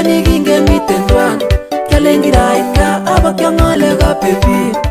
kanyikinge mitendwan kyalengiraika abakyangalega pepie